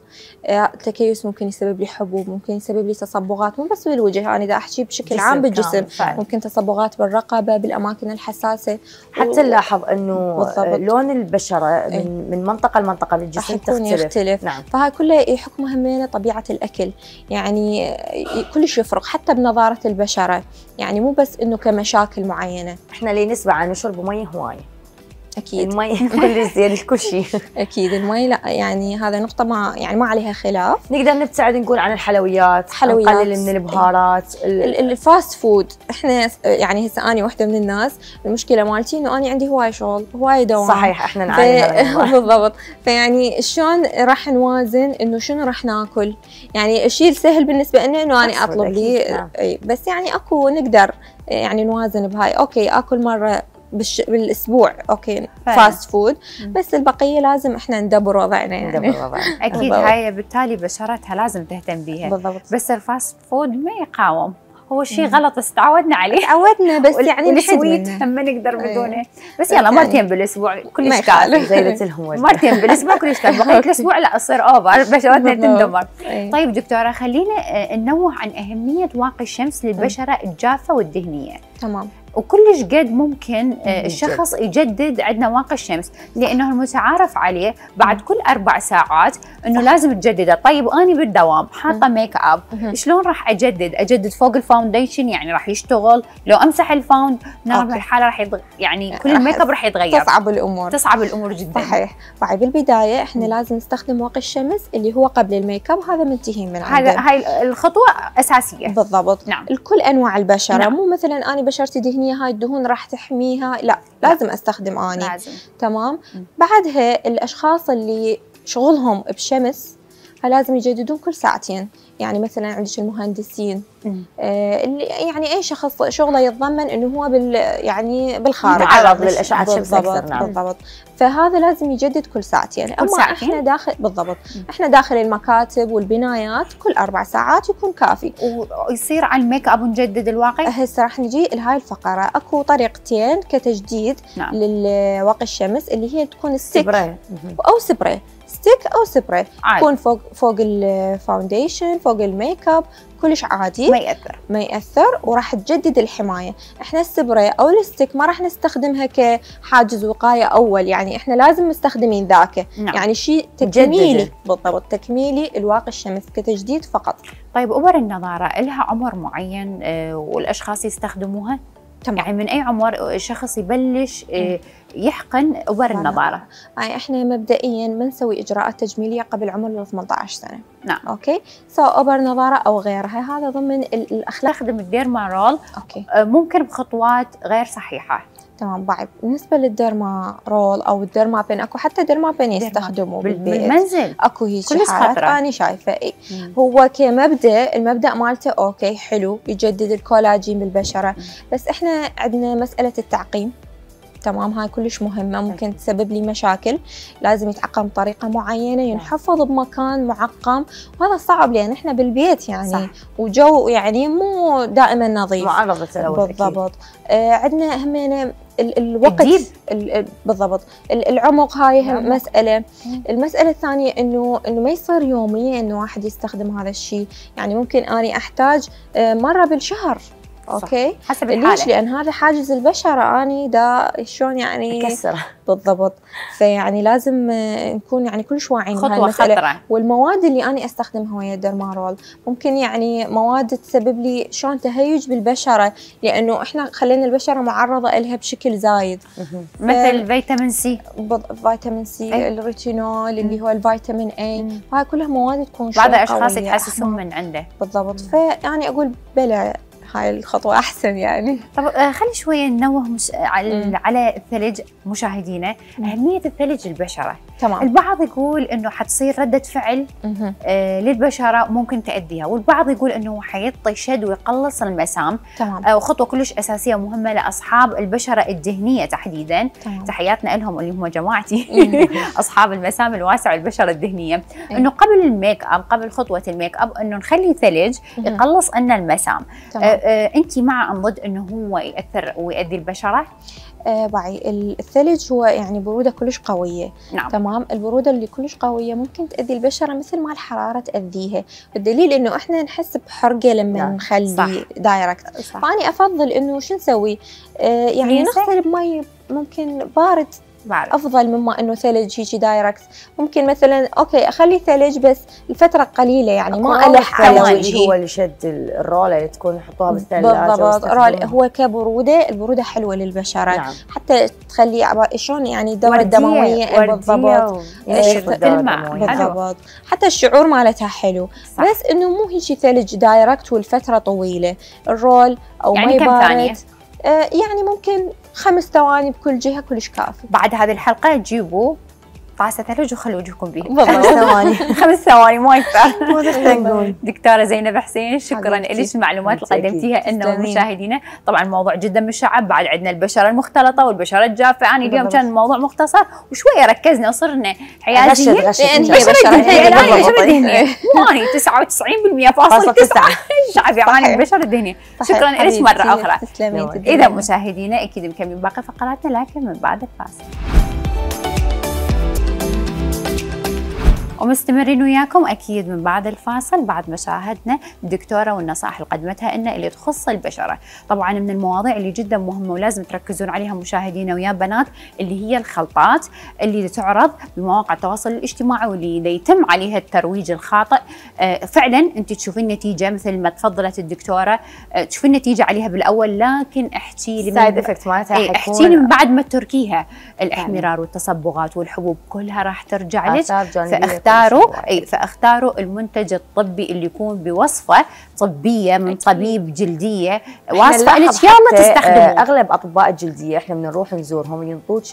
آه، التكيس ممكن يسبب لي حبوب ممكن يسبب لي تصبغات مو بس بالوجه. أنا إذا أحكي بشكل عام بالجسم فعلا. ممكن تصبغات بالرقبة بالأماكن الحساسة. حتى نلاحظ إنه بالضبط. لون البشره إيه. من من منطقة لمنطقة بالجسم يكون تختلف. يختلف. نعم. فهاي كلها يحكم همينة طبيعة الأكل. يعني ي- كلش يفرق حتى بنظارة البشرة. يعني مو بس إنه كمشاكل معينة. إحنا اللي نسبة عن نشرب مية هواية أكيد. المي. كل زين كل شيء. أكيد. المي لا يعني هذا نقطة ما يعني ما عليها خلاف. نقدر نبتعد نقول عن الحلويات حلويات. نقلل من البهارات ال- ال- ال fast food. إحنا يعني هسه أني واحدة من الناس المشكلة مالتي إنه أني عندي هواي شغل هواي دوام. صحيح إحنا. نعاني. بالضبط. فيعني شلون راح نوازن إنه شنو راح ناكل؟ يعني الشيء السهل بالنسبة لنا إنه أسود أطلب لي نعم. بس يعني أكو نقدر يعني نوازن بهاي. أوكي أكل مرة بالش... بالأسبوع أوكي فعلا. fast food. بس البقية لازم إحنا ندبر وضعنا يعني ندبر وضعنا. أكيد بالضبط. هاي بالتالي بشرتها لازم تهتم بيها بالضبط بس ال fast food ما يقاوم هو شيء غلط بس تعودنا عليه تعودنا بس يعني منه. هم نقدر إيه. بدونه بس بس يلا يعني مرتين بالأسبوع ما كلش يخالف. كافي زينة لهم. مرتين بالأسبوع كلش كافي بقية الأسبوع لا تصير over بشرتنا. تندمر إيه. طيب دكتورة خلينا آه، ننوه عن أهمية واقي الشمس للبشرة الجافة والدهنيه تمام وكلش قد ممكن آه، يجدد. الشخص يجدد عندنا واقي الشمس لأنه المتعارف عليه بعد كل أربع ساعات إنه لازم تجدده. طيب اني بالدوام حاطة ميك اب. شلون راح أجدد؟ أجدد فوق ال foundation يعني راح يشتغل. لو أمسح ال found نعم أوكي. الحالة راح يتغ... يعني كل الميك اب راح يتغير. تصعب الأمور. تصعب الأمور جدا. صحيح. طيب بالبدايه إحنا لازم نستخدم واقي الشمس اللي هو قبل الميك اب هذا منتهي من هذا هاي الخطوة أساسية. بالضبط. نعم. الكل أنواع البشرة. نعم. مو مثلا أنا بشرتي دهنيه هاي الدهون راح تحميها. لا لازم أستخدم آني. لازم. تمام. بعدها الأشخاص اللي شغلهم بشمس لازم يجددون كل ساعتين يعني مثلا عندك المهندسين. آه اللي يعني أي شخص شغله يتضمن إنه هو بال يعني بالخارج متعرض للأشعة الشمس بالضبط أكثر، نعم. بالضبط فهذا لازم يجدد كل ساعتين أما ساعتين؟ إحنا داخل بالضبط مم. إحنا داخل المكاتب والبنايات كل أربع ساعات يكون كافي ويصير على الميك أب نجدد الواقي هسه راح نجي لهاي الفقرة أكو طريقتين كتجديد نعم. للواقي الشمس اللي هي تكون. مهم. أو spray stick أو سبراي عادي. تكون فوق فوق ال foundation فوق الميك اب كلش عادي. ما يأثر. ما يأثر وراح تجدد الحماية. إحنا السبراي أو ال stick ما راح نستخدمها كحاجز وقاية أول. يعني إحنا لازم مستخدمين ذاك. نعم. يعني شيء. تكميلي. بالضبط تكميلي الواقي الشمس كتجديد فقط. طيب ابر النظارة لها عمر معين آه، والأشخاص يستخدموها؟ تمام. يعني من أي عمر الشخص يبلش آه، يحقن لا. النظارة. يعني إحنا مبدئيا ما نسوي إجراءات تجميلية قبل عمر ال 18 سنة. نعم. أوكي؟ سواء ابر نظارة أو غيرها. هذا ضمن ال- الأخلاق. تستخدم ال derma roll أوكي. آه، ممكن بخطوات غير صحيحة. تمام بعد. بالنسبة لل derma roll أو ال derma pen أكو حتى derma pen بال- بالبيت. بالمنزل. أكو هيك كلش حالات شايفة. إي. مم. هو كمبدأ المبدأ مالته أوكي حلو يجدد الكولاجين بالبشرة. بس إحنا عندنا مسألة التعقيم. تمام هاي كلش مهمة ممكن تسبب لي مشاكل. لازم يتعقم بطريقة معينة ينحفظ بمكان معقم. وهذا صعب لأن إحنا بالبيت يعني. صح. وجو يعني مو دائما نظيف. معرض للتلوث أكيد. بالضبط. آه عندنا همينة ال- الوقت. الديب. ال- ال- بالضبط. ال- العمق هاي هم العمق. مسألة المسألة الثانية إنه إنه ما يصير يوميا إنه واحد يستخدم هذا الشيء. يعني ممكن أني أحتاج آه، مرة بالشهر. أوكي. حسب ليش؟ الحالة. لأن هذا حاجز البشرة أني دا شلون يعني يكسر بالضبط. فيعني لازم آه، نكون يعني كلش واعيين المسألة خطرة. والمواد اللي أنا أستخدمها ويا ال derma roll ممكن يعني مواد تسبب لي شلون تهيج بالبشرة؟ لأنه إحنا خلينا البشرة معرضة إلها بشكل زايد. مثل فيتامين C. فيتامين C أي. الريتينول اللي هو الفيتامين A مم. فهاي كلها مواد تكون بعض الاشخاص يتحسسون. من عنده. بالضبط. فيعني أقول بلا هاي الخطوة أحسن يعني طب آه، خلي شوية ننوه مش... على مم. على الثلج مشاهدينا. أهمية الثلج للبشرة تمام البعض يقول إنه حتصير ردة فعل. آه، للبشرة ممكن تاذيها والبعض يقول إنه حيعطي شد ويقلص المسام تمام آه، وخطوة كلش أساسية ومهمة لأصحاب البشرة الدهنيه تحديدا تمام تحياتنا لهم اللي هم جماعتي. أصحاب المسام الواسعه والبشرة الدهنيه إيه. إنه قبل الميك أب قبل خطوة الميك أب إنه نخلي ثلج. يقلص لنا المسام تمام أنت مع أم ضد إنه هو ياثر ويؤذي البشرة؟ آه بعي الثلج هو يعني برودة كلش قوية. نعم. تمام. البرودة اللي كلش قوية ممكن تأذي البشرة مثل ما الحرارة تأذيها والدليل إنه إحنا نحس بحرقة لما نعم، نخلي صح. direct صح. فأنا أفضل إنه شو نسوي؟ آه يعني؟ نغسل بمي ممكن بارد بعرف أفضل مما إنه ثلج يجي دايركت ممكن مثلا أوكي أخلي ثلج بس لفترة قليلة يعني ما ألح على. اللي هو وجهي اللي شد الرولة اللي تكون يحطوها بالثلاجة بالضبط. هو كبرودة البرودة حلوة للبشره نعم. حتى تخلي شلون يعني الدوره الدموية؟ بالضبط. تلمع بالضبط. حتى الشعور مالتها حلو. صح. بس إنه مو هيك ثلج دايركت والفترة طويلة. الرول أو يعني مي كم بارد ثانية؟ يعني ممكن خمس ثواني بكل جهة كلش كافي. بعد هذه الحلقة جيبوا طاسه ثلج وخلوا وجهكم بيه. خمس ثواني. خمس ثواني ما أكثر. نقول دكتورة زينب حسين شكرا. لك. المعلومات اللي قدمتيها لنا. ومشاهدينا طبعا الموضوع جدا مشعب. بعد عندنا البشرة المختلطة والبشرة الجافة. أنا اليوم. كان الموضوع مختصر وشوية ركزنا وصرنا غشت حياتيه غشت لأن إن هي شاء الله. بشرة دهنية، لا، هي بالضبط. بشرة دهنية. مو اني 99% فاصل فاصل 9 تسعة. الشعب يعاني الدهنيه صحيح. شكرا لك. مرة أخرى. إذا مشاهدينا أكيد مكملين باقي فقراتنا لكن من بعد الفاصل. ومستمرين وياكم أكيد من بعد الفاصل بعد ما شاهدنا الدكتورة والنصائح اللي قدمتها لنا اللي تخص البشرة، طبعا من المواضيع اللي جدا مهمة ولازم تركزون عليها مشاهدينا ويا بنات اللي هي الخلطات اللي تعرض بمواقع التواصل الاجتماعي واللي يتم عليها الترويج الخاطئ، آه، فعلا أنت تشوفين نتيجة مثل ما تفضلت الدكتورة آه، تشوفين نتيجة عليها بالأول لكن احكي لي من ال side effect مالتها حيكون احكي لي من بعد ما تركيها الإحمرار والتصبغات والحبوب كلها راح ترجع لك. فاختاروا. أي فاختاروا المنتج الطبي اللي يكون بوصفة طبية من طبيب جلدية واصفه نلاحظ يلا حتى، تستخدموه أغلب أطباء الجلديه إحنا بنروح نزورهم ينطوك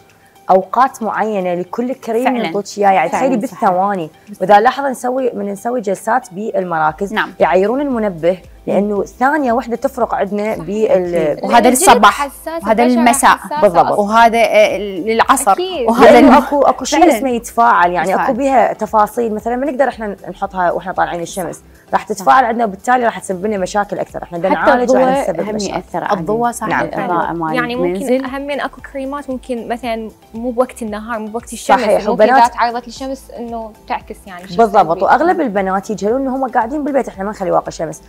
أوقات معينة لكل كريم فعلاً. ينطوك اياه يعني تخيلي بالثواني وإذا لاحظ نسوي من نسوي جلسات بالمراكز نعم. يعيرون المنبه لأنه ثانية واحدة تفرق عندنا بال وهذا للصباح وهذا للمساء. بالضبط. وهذا آه، للعصر. وهذا اكو أكو شيء. اسمه يتفاعل يعني يتفاعل. اكو بها تفاصيل مثلا ما نقدر إحنا نحطها وإحنا طالعين الشمس راح تتفاعل عندنا وبالتالي راح تسبب لنا مشاكل أكثر إحنا بدنا نعالج راح نسبب هم مشاكل ياثر. الضوء صح. نعم فعلاً. الاضاءه مال يعني ممكن المنزل أهمين أكو كريمات ممكن مثلا مو بوقت النهار مو بوقت الشمس صحيح، ممكن وبنات- إذا تعرضت للشمس إنه تعكس يعني بالضبط. وأغلب البنات يجهلون ان هم قاعدين بالبيت إحنا ما نخلي واقع شمس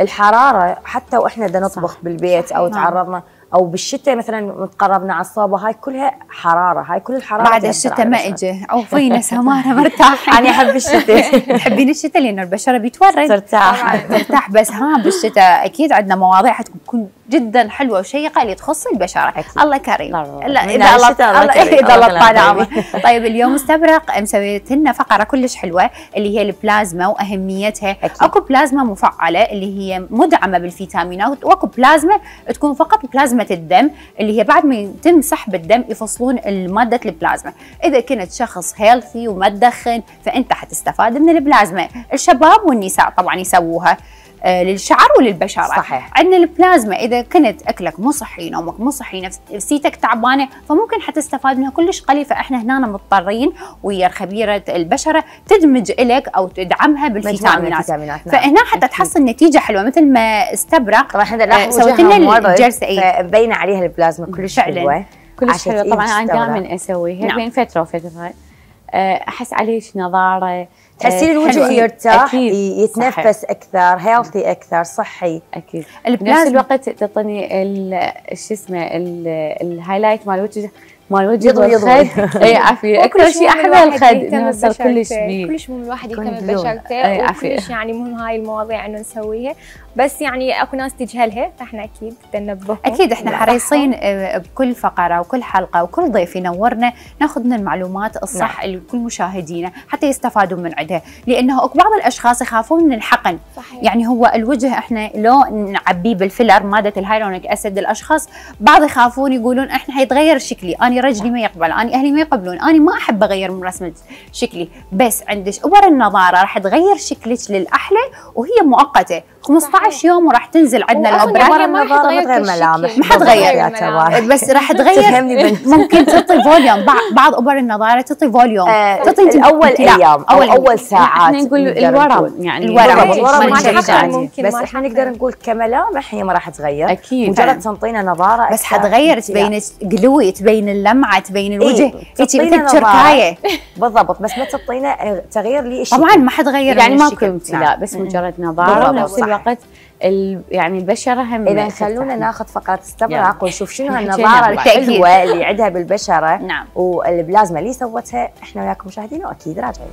الحرارة حتى وإحنا بدنا نطبخ صح. بالبيت أو صحيح. تعرضنا أو بالشتاء مثلا تقربنا على الصوبه هاي كلها حرارة هاي كل الحرارة بعد الشتاء ما البشرة. اجى عوفينا سمانه مرتاحه أنا أحب الشتاء. تحبين الشتاء؟ لأن البشرة بيتورد ترتاح. ترتاح. بس ها بالشتاء أكيد عندنا مواضيع حتكون جدا حلوة وشيقة اللي تخص البشرة. أكيد. الله كريم. لا إذا الله. إذا الله الله طال طيب اليوم استبرق مسويت لنا فقرة كلش حلوة اللي هي البلازما وأهميتها. أكيد. أكو بلازما مفعلة اللي هي مدعمة بالفيتامينات وأكو بلازما تكون فقط بلازما الدم اللي هي بعد ما يتم سحب الدم يفصلون ماده البلازما. إذا كنت شخص healthy وما تدخن فأنت حتستفاد من البلازما. الشباب والنساء طبعا يسووها. للشعر وللبشرة. صحيح. عندنا البلازما إذا كنت أكلك مو صحي نومك مو صحي نفس- نفسيتك تعبانة فممكن حتستفاد منها. كلش قليل فإحنا هنا مضطرين ويا خبيرة البشرة تدمج لك أو تدعمها بالفيتامينات. الفيتامينات نعم. فهنا حتى تحصل نتيجة حلوة مثل ما استبرق. طبعا إحنا آه، سويت لنا الجلسة اي فمبينه عليها البلازما كلش. حلوة. كلش حلوة. طبعا أنا تستوعب. دائما أسويها. نعم. بين فترة وفترة. آه، أحس عليه نضارة تحسين آه، الوجه حلوة. يرتاح أكيد. يتنفس أكثر healthy أكثر صحي أكيد بنفس الوقت تعطيني ال- شو اسمه ال- ال highlight مال الوجه مال الوجه يضوي- يضوي. اي عافية أكثر شيء الواحد الخد انه كلش. بيه كلش مهم الواحد يهتم. ببشرته عافية. وكلش يعني مهم هاي المواضيع إنه نسويها بس يعني أكو ناس تجهلها فإحنا أكيد ننبههم أكيد إحنا. حريصين آه، بكل فقرة وكل حلقة وكل ضيف ينورنا ناخذ من المعلومات الصح اللي لكل مشاهدينا حتى يستفادوا من عندها. لأنه أكو بعض الأشخاص يخافون من الحقن. صحيح. يعني هو الوجه إحنا لو نعبيه بال filler مادة ال hyaluronic acid الأشخاص بعض يخافون يقولون إحنا حيتغير شكلي أنا رجلي ما يقبل أنا أهلي ما يقبلون أنا ما أحب أغير من رسمه شكلي. بس عندك ابر النضارة راح تغير شكلك للأحلى وهي مؤقتة. 15 يوم وراح تنزل عندنا الابره هي ما ما تغير. ملامح ما حتغير. ترى. بس راح تغير ممكن تعطي volume بعض أبر النضارة تعطي volume آه، تعطي امتلاء. أيام أو أول- أول ساعات إحنا نقول الورم. يعني الورم. الورم ما بس ما إحنا. نقدر نقول كملامح هي ما راح تغير أكيد مجرد تنطينا نظارة بس حتغير. تبين قلوي تبين اللمعة تبين الوجه إيه، مثل نظارة. تركاية بالضبط بس ما تعطينا تغيير لي طبعا ما حتغير يعني من ماكو الشكل. امتلاء نعم. بس مجرد نظارة ونفس. الوقت ال- يعني البشرة هم إذا. خلونا ناخذ فقرة. استبرق ونشوف شنو بالتأكيد. الحلوة اللي عندها بالبشرة نعم. والبلازما اللي سوتها إحنا وياكم مشاهدينا وأكيد راجعين.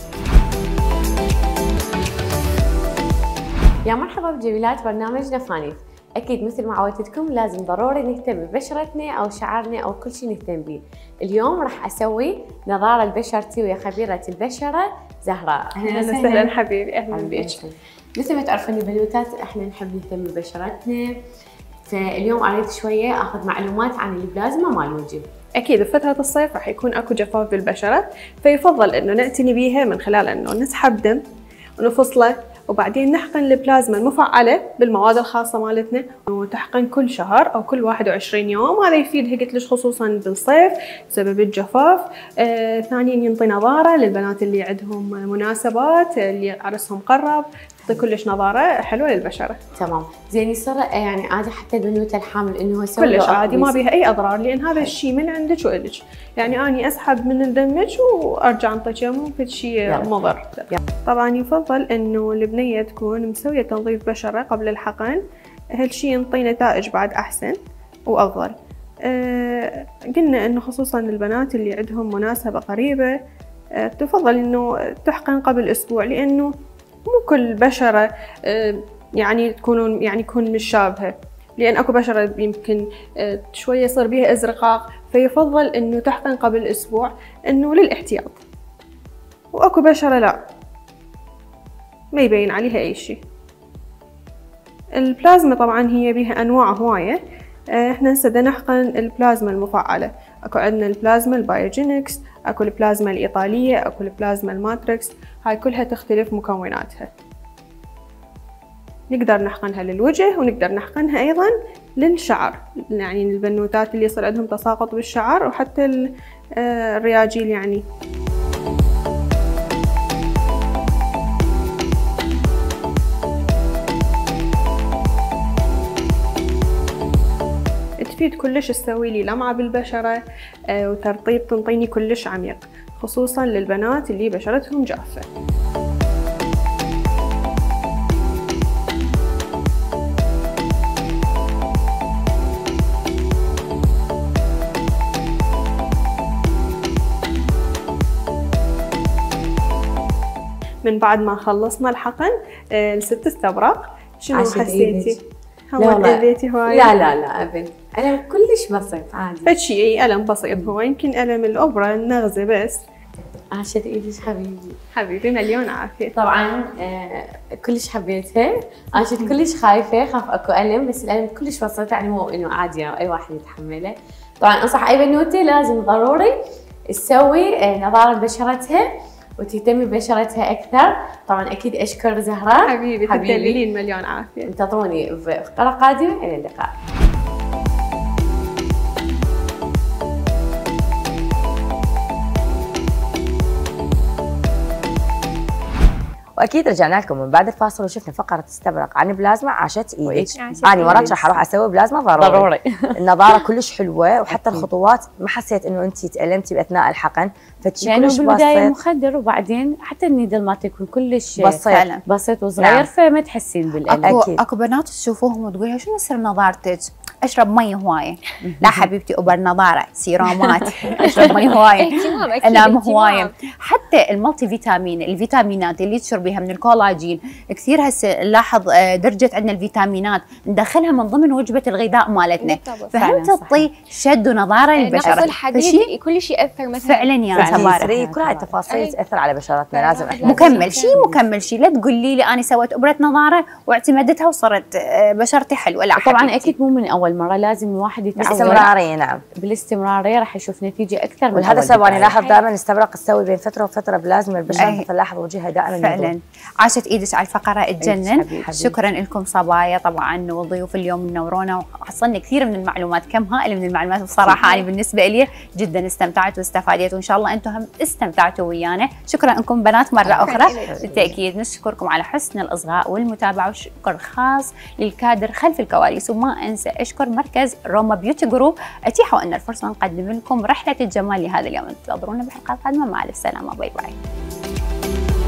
يا مرحبا بجميلات برنامج نفانيف أكيد مثل ما عودتكم لازم ضروري نهتم ببشرتنا أو شعرنا أو كل شيء نهتم به. اليوم راح أسوي نظارة لبشرتي ويا خبيرة البشرة زهراء. أهلا وسهلا. حبيبي. أهلا بك. مثل ما تعرفون البنوتات إحنا نحب نهتم ببشرتنا فاليوم أريد شوية أخذ معلومات عن البلازما مال الوجه أكيد بفتره الصيف راح يكون أكو جفاف بالبشره فيفضل إنه نعتني بيها من خلال إنه نسحب دم ونفصله وبعدين نحقن البلازما المفعلة بالمواد الخاصة مالتنا وتحقن كل شهر أو كل 21 يوم. هذا يفيدها قلت لك خصوصا بالصيف بسبب الجفاف. آه ثانيا ينطي نظارة للبنات اللي عندهم مناسبات اللي عرسهم قرب. يعطي كلش نظارة حلوة للبشره تمام. زين يصير يعني عادي حتى البنوته الحامل إنه يسوي كلش عادي ما. بيها أي أضرار لأن هذا الشيء من عندك وإلك. يعني أني أسحب من دمك وأرجع انطيك مو في شيء. مضر. طبعا يفضل إنه البنية تكون مسوية تنظيف بشرة قبل الحقن. هالشيء ينطي نتائج بعد أحسن وأفضل؟ أه قلنا إنه خصوصا البنات اللي عندهم مناسبة قريبة أه تفضل إنه تحقن قبل أسبوع لأنه مو كل بشرة أه يعني تكونون يعني تكون مشابهه لأن أكو بشرة يمكن آه، شوية يصير بيها إزرقاق فيفضل إنه تحقن قبل أسبوع إنه للاحتياط. وأكو بشرة لا ما يبين عليها أي شيء. البلازما طبعا هي بيها أنواع هواية. آه، إحنا هسه نحقن البلازما المفعلة. أكو عندنا البلازما البايوجينكس أكو البلازما الإيطالية أكو البلازما الماتريكس. هاي كلها تختلف مكوناتها. نقدر نحقنها للوجه ونقدر نحقنها أيضا للشعر. يعني البنوتات اللي يصير عندهم تساقط بالشعر وحتى آه، الرياجيل يعني. تفيد كلش تسوي لي لمعة بالبشرة آه، وترطيب تنطيني كلش عميق. خصوصا للبنات اللي بشرتهم جافة. من بعد ما خلصنا الحقن آه، الست استبرق شنو حسيتي؟ هو. تأذيتي هواي؟ لا لا لا ابد أنا كلش بسيط عادي. فد شي أي ألم بسيط هو. يمكن ألم الأوبرا النغزة بس. عاشت إيدك حبيبي؟ حبيبي مليون عافية. طبعا آه كلش حبيتها كنت كلش خايفة خاف أكو ألم بس الألم كلش بسيط يعني مو إنه عادي أي واحد يتحمله. طبعا أنصح أي بنوتة لازم ضروري تسوي آه نظارة بشرتها. وتهتمي ببشرتها أكثر. طبعا أكيد اشكر زهراء حبيبي تدللين مليون عافية. انتظروني في فقره قادمه إلى اللقاء. وأكيد رجعنا لكم من بعد الفاصل وشفنا فقرة استبرق عن بلازما عاشت إيدك أنا إيدك. راح أروح أسوي بلازما ضروري, ضروري. النظارة كلش حلوة وحتى الخطوات ما حسيت إنه انت تألمتي بأثناء الحقن فشي لأنه كلش بالبداية بسيط. مخدر وبعدين حتى ال needle ما تكون كلش بسيط. فعلا بسيط وصغير نعم. فما تحسين بالألم. اكو. أكو بنات تشوفوهم وتقولها شنو سر نضارتك؟ أشرب مي هواية. لا حبيبتي ابر نضارة سيرامات أشرب مي هواية. أنام. هواية. حتى ال multivitamin الفيتامينات اللي تشربيها من الكولاجين. كثير هسه نلاحظ آه، درجت عندنا الفيتامينات. ندخلها من ضمن وجبة الغذاء مالتنا. فهم. تعطي شد ونظارة نقص للبشره الحديد فشي؟ كلش يأثر مثلا. فعلا يا تبارك. كل هاي التفاصيل. تأثر على بشرتنا. لازم إحنا مكمل شيء مكمل شيء لا تقولي لي أنا سويت أبرة نظارة واعتمدتها وصرت آه، بشرتي حلوة. لا طبعا. أكيد مو من أول مره لازم الواحد يتعود باستمراريه نعم. بالاستمرارية راح يشوف نتيجة أكثر من ولهذا أول السبب بداية. لاحظ دائما استبرق تسوي بين فترة وفترة بلازم البشره أي. فنلاحظ وجهها دائما فعلا. عاشت إيدك على الفقرة تجنن. شكرا لكم صبايا. طبعا وضيوف اليوم منورونا وحصلنا كثير من المعلومات. كم هائل من المعلومات. بصراحة أنا بالنسبة لي جدا استمتعت واستفاديت. وإن شاء الله أنتم هم استمتعتوا ويانا. شكرا لكم بنات. مرة أخرى بالتأكيد نشكركم على حسن الإصغاء والمتابعة. وشكر خاص للكادر خلف الكواليس. وما أنسى اشكر مركز روما Beauty Group. أتيحوا لنا الفرصة نقدم لكم رحلة الجمال لهذا اليوم. انتظرونا بحلقات قادمة. مع الف سلامه bye bye.